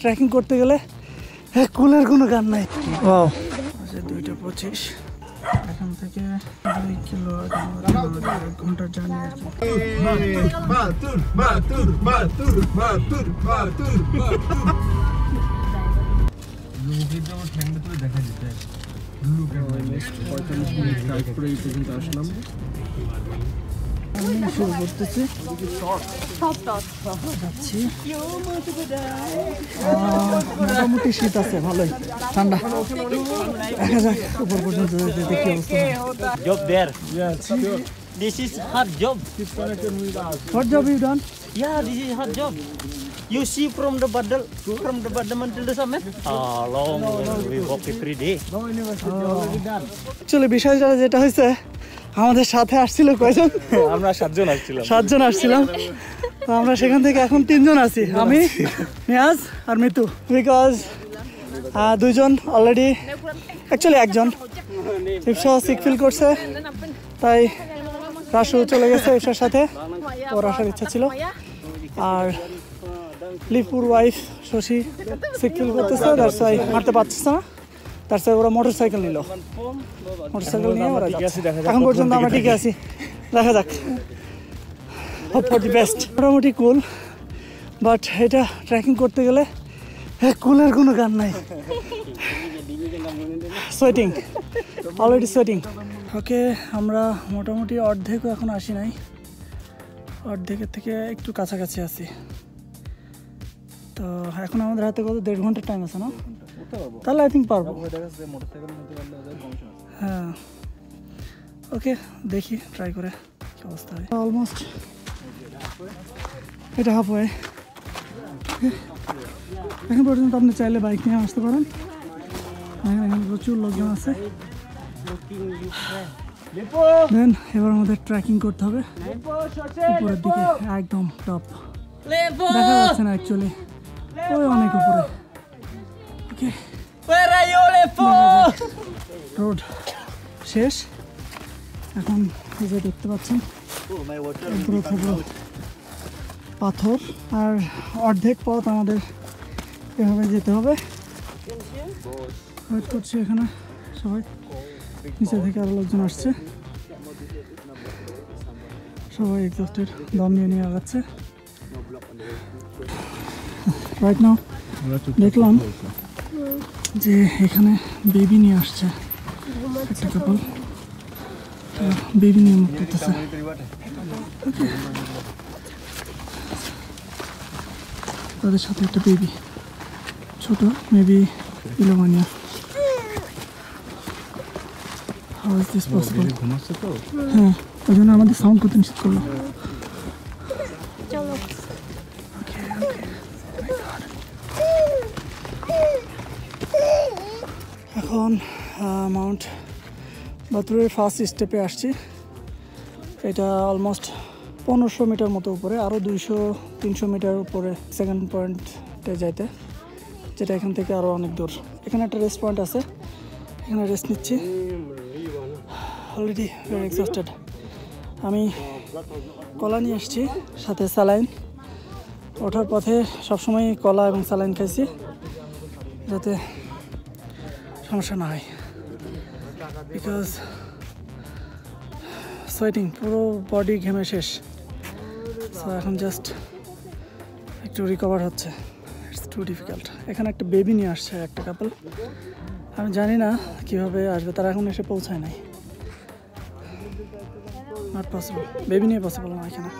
Trekking করতে গেলে কুলের কোনো গান নাই। ও দুইটা পঁচিশ। এখান থেকে দুই কিলো ঘণ্টার জার্নি আর দেখা যেতে পঁয়তাল্লিশ মিনিট করে এই পর্যন্ত আসলাম শুরু করতেছি যাচ্ছি মোটামুটি শীত আছে ভালোই ঠান্ডা দেখা যাক উপর পর্যন্ত দেখি অবস্থা. This is hard job. What job you done Yeah, this is hard job. You see from the bottom, from the bottom until the summit. Ah, long. No, no, We walk every day. Actually বিষয়টা যেটা হয়েছে আমাদের সাথে আসছিল কয়জন? আমরা সাতজন আসছিলাম। সাতজন আসছিলাম। তো আমরা সেখান থেকে এখন তিনজন আছি। আমি নিয়াজ আর মিতু। বিকজ দুইজন অলরেডি অ্যাকচুয়ালি একজন। ইপসা সিক ফিল করছে। তাই রাসু চলে গেছে ইপসার সাথে। ওর আসার ইচ্ছা ছিল। আর লিপুর ওয়াইফ শশী সিক ফিল করতেছে তার সাই হাঁটতে পারছে না। তার সাই ওরা মোটর সাইকেল নিল। মোটর সাইকেল নিয়ে ওরা এখন পর্যন্ত আমরা ঠিক আছি। দেখা যাক। হোপ ফর দি বেস্ট মোটামুটি কুল বাট এটা ট্রেকিং করতে গেলে কুলের কোনো গান নাই। সোয়েটিং অলরেডি সোয়েটিং ওকে আমরা মোটামুটি অর্ধেকও এখন আসি নাই। অর্ধেকের থেকে একটু কাছাকাছি আছি। তো এখন আমাদের হাতে কত? দেড় ঘণ্টার টাইম আছে না? তাহলে আই থিঙ্ক পারব। হ্যাঁ ওকে দেখি ট্রাই করে কি অবস্থা হয়। অলমোস্ট এটা হাফ ওয়ে এখন পর্যন্ত আপনি চাইলে বাইক নিয়ে আসতে পারেন। এখানে প্রচুর লোকজন আছে। দেন এবার আমাদের ট্রেকিং করতে হবে। উপরের দিকে একদম টপ দেখা যাচ্ছে না অ্যাকচুয়ালি ওই অনেক উপরে। Okay Where are you, Lepo? Road শেষ? এখন এই যে দেখতে পাচ্ছেন উপরে থেকে পাথর আর অর্ধেক পথ আমাদের এভাবে যেতে হবে। ওয়েট করছি এখানে সবাই। নিচে থেকে আরও লোকজন আসছে। সবাই এক্সস্টেড দম নিয়ে নিয়ে আগাচ্ছে। রাইট নাও দেখলাম যে এখানে বেবি নিয়ে আসছে। একটা কাপল বেবি নিয়ে মুখ করতেছে. তাদের সাথে একটা বেবি। ছোট মেবি ইলোমানিয়া হাউ ইজ দিস পসিবল হ্যাঁ ওই জন্য আমাদের সাউন্ড করতে নিষেধ করল। এখন মাউন্ট বাতুরের ফার্স্ট স্টেপে আসছি। এটা অলমোস্ট পনেরোশো মিটার মতো উপরে আরও দুইশো, তিনশো মিটার উপরে সেকেন্ড পয়েন্টে যাইতে, যেটা এখান থেকে আরও অনেক দূর। এখানে একটা রেস্ট পয়েন্ট আছে, এখানে রেস্ট নিচ্ছি। অলরেডি ভেরি এক্সস্টেড আমি কলা নিয়ে আসছি, সাথে স্যালাইন ওঠার পথে সবসময় কলা এবং স্যালাইন খাইছি, যাতে সমস্যা না হয় বিকজ সোয়েটিং পুরো বডি ঘেমে শেষ। সো এখন জাস্ট একটু রিকভার হচ্ছে। ইটস টু ডিফিকাল্ট এখানে একটা বেবি নিয়ে আসছে একটা কাপল আমি জানি না কীভাবে আসবে, তারা এখন এসে পৌঁছায় নাই। নট পসিবল বেবি নিয়ে পসিবল না এখানে।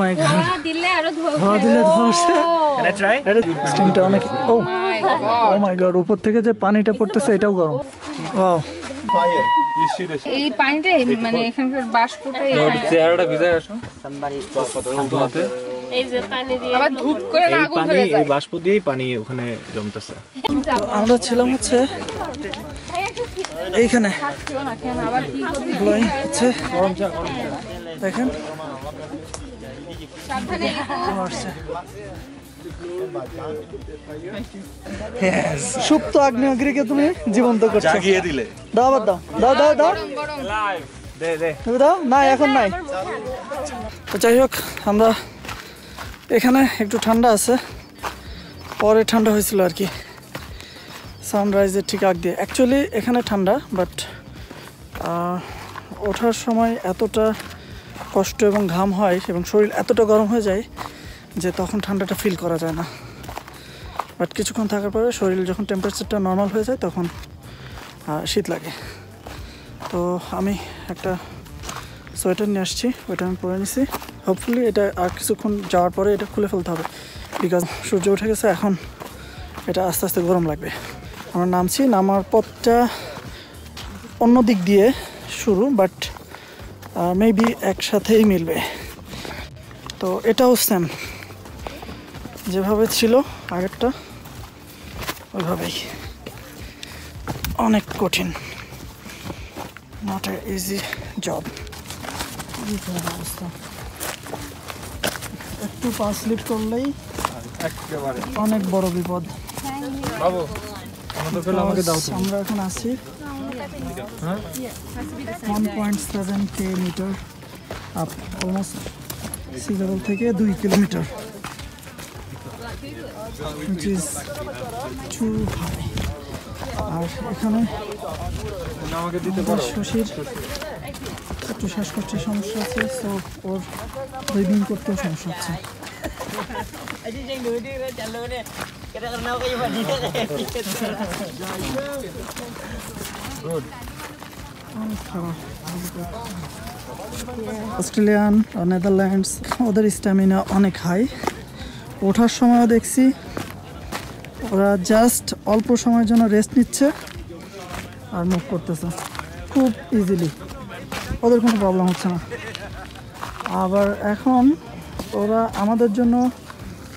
My god. ধোয়া দিলে আরও ধোয়া ধোয়া দিলে ধসে Can I try? স্টিমটা অনেক ও ও মাই গড উপর থেকে যে পানিটা পড়তেছে এটাও গরম। ওয়াও। এই পানিটা মানে এখানকার বাষ্পটা চেহারাটা ভিজায় আসো। এই যে পানি দিয়ে আবার ধূপ করে না আগুন ধরে যায়। বাষ্প দিয়েই পানি ওখানে জমতেছে। আমরা ছিলাম হচ্ছে এইখানে। আবার কি করবি? গ্লোয়িং হচ্ছে। দেখেন। সাবধানে সুপ্ত আগ্নেয়গিরিকে তুমি জীবন্ত করছ। জাগিয়ে দিলে। দাও আবার দাও। দাও দাও দাও। দাও? না এখন নাই। তো যাই হোক আমরা এখানে একটু ঠান্ডা আছে। পরে ঠান্ডা হয়েছিল আর কি। সানরাইজের ঠিক আগ দিয়ে। অ্যাকচুয়ালি এখানে ঠান্ডা বাট ওঠার সময় এতটা কষ্ট এবং ঘাম হয় এবং শরীর এতটা গরম হয়ে যায় যে তখন ঠান্ডাটা ফিল করা যায় না। বাট কিছুক্ষণ থাকার পরে শরীর যখন টেম্পারেচারটা নর্মাল হয়ে যায় তখন শীত লাগে। তো আমি একটা সোয়েটার নিয়ে আসছি, ওইটা আমি পরে নিছি। হোপফুলি এটা আর কিছুক্ষণ যাওয়ার পরে এটা খুলে ফেলতে হবে। বিকজ সূর্য উঠে গেছে, এখন এটা আস্তে আস্তে গরম লাগবে। আমরা নামছি, নামার পথটা অন্য দিক দিয়ে শুরু বাট মেবি একসাথেই মিলবে। তো এটাও সেম যেভাবে ছিল আগেরটা ওইভাবেই। অনেক কঠিন। নট এ ইজি জব অবস্থা। একটু পা স্লিপ করলেই অনেক বড় বিপদ। বাবু আমাদের পেলে আমাকে দাও আমরা এখন আছি one point seven K metre up almost sea level থেকে দুই kilometre, which is too high. আর এখানে শশীর একটু শ্বাসকষ্টের সমস্যা আছে সো ওর ব্রিদিং করতেও সমস্যা হচ্ছে। অস্ট্রেলিয়ান নেদারল্যান্ডস ওদের স্ট্যামিনা অনেক হাই ওঠার সময়ও দেখছি, ওরা জাস্ট অল্প সময়ের জন্য রেস্ট নিচ্ছে আর মুভ করতেছে। খুব ইজিলি ওদের কোনো প্রবলেম হচ্ছে না। আবার এখন ওরা আমাদের জন্য,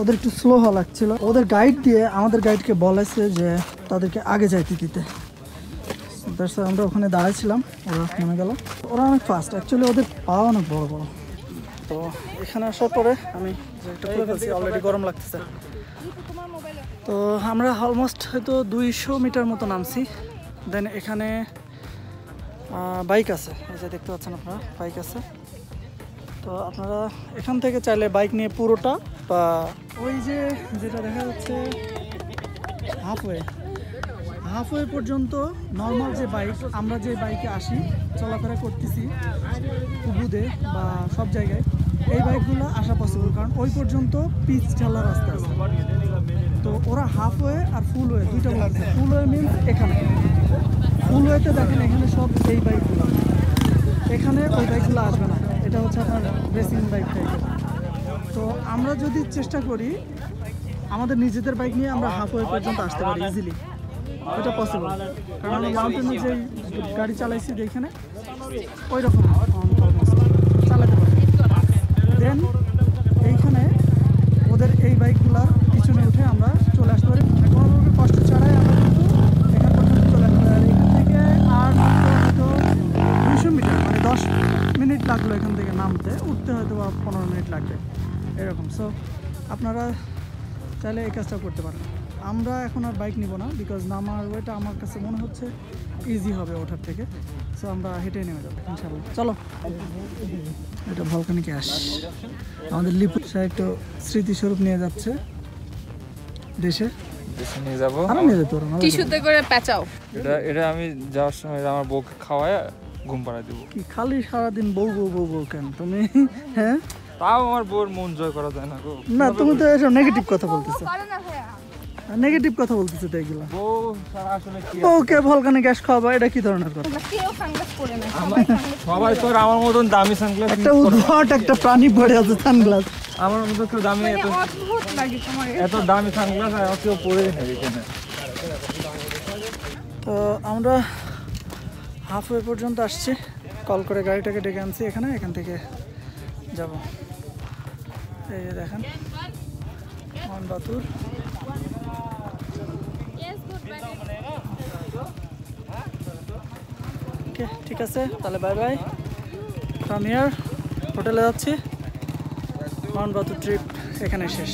ওদের একটু স্লো হওয়া লাগছিল। ওদের গাইড দিয়ে আমাদের গাইডকে বলেছে যে তাদেরকে আগে যাইতে দিতে। That's আমরা ওখানে দাঁড়াইছিলাম, ওরা নেমে গেল। ওরা অনেক ফাস্ট অ্যাকচুয়ালি ওদের পা অনেক বড় বড়। তো এখানে আসার পরে আমি অলরেডি গরম লাগতেছে। তো আমরা অলমোস্ট হয়তো দুইশো মিটার মতো নামছি। দেন এখানে বাইক আছে। এই যে দেখতে পাচ্ছেন আপনারা বাইক আছে। তো আপনারা এখান থেকে চাইলে বাইক নিয়ে পুরোটা বা ওই যে যেটা দেখা যাচ্ছে হাফওয়ে হাফওয়ে পর্যন্ত নর্মাল যে বাইক আমরা যে বাইকে আসি, চলাফেরা করতেছি উবুদে বা সব জায়গায়, এই বাইকগুলো আসা পসিবল কারণ ওই পর্যন্ত পিচ ঢালা রাস্তা আছে। তো ওরা হাফ ওয়ে আর ফুল ওয়ে দুইটা বলছে ফুল ওয়ে মিনস এখানে। ফুল ওয়েতে দেখেন এখানে সব এই বাইকগুলো এখানে ওই বাইকগুলো আসবে না। এটা হচ্ছে আপনার রেসিং বাইক টাইপের তো আমরা যদি চেষ্টা করি, আমাদের নিজেদের বাইক নিয়ে আমরা হাফ ওয়ে পর্যন্ত আসতে পারি ইজিলি এটা পসিবল কারণ আমি মাউন্টেনে যে গাড়ি চালাইছি যেখানে ওই রকম চালাতে পারি দেন এইখানে ওদের এই বাইকগুলার পিছনে উঠে আমরা চলে আসতে পারি। কোনো রকম কষ্ট ছাড়াই আমরা কিন্তু এখান পর্যন্ত চলে আসতে পারি। এখান থেকে আর হয়তো মিটার মানে দশ মিনিট লাগল এখান থেকে নামতে। উঠতে হয়তো বা পনেরো মিনিট লাগবে। এরকম। সো আপনারা চাইলে এই কাজটা করতে পারেন। আমরা এখন আর বাইক নিব না বিকজ নামার ওয়েটা আমার কাছে মনে হচ্ছে ইজি হবে ওঠার থেকে। সো আমরা হেঁটে নেমে যাব ইনশাল্লাহ চলো। এটা ভলকানিক অ্যাশ আমাদের লিপু সে একটু স্মৃতিস্বরূপ নিয়ে যাচ্ছে দেশে। দেশে নিয়ে যাব। আরও নিয়ে যেতে টিস্যুতে করে পেঁচাও। এটা এটা আমি যাওয়ার সময় আমার বউকে খাওয়ায় ঘুম পাড়ায় দেবো। কি খালি সারাদিন বউ বউ বউ বউ কেন? তুমি হ্যাঁ? তাও আমার বউর মন জয় করা যায় না গো। না তুমি তো এসব নেগেটিভ কথা বলতেছো। নেগেটিভ কথা বলতেছে তো এগুলো। ওকে ভলকানি গ্যাস খাওয়াবা এটা কি ধরনের কথা? সবাই তো আর আমার মতন দামি সানগ্লাস একটা উদ্ভট একটা প্রাণী পড়ে আছে সানগ্লাস আমার মতো কেউ দামি এত অদ্ভুত লাগে তোমার। এত দামি সানগ্লাস আর কেউ পরে এখানে। তো আমরা হাফওয়ে পর্যন্ত আসছি। কল করে গাড়িটাকে ডেকে আনছি এখানে এখান থেকে যাব। এই যে দেখেন মন বাতুর ওকে, ঠিক আছে, তাহলে বাই বাই ফ্রম হিয়ার হোটেলে যাচ্ছি। মাউন্ট বাতু ট্রিপ এখানে শেষ।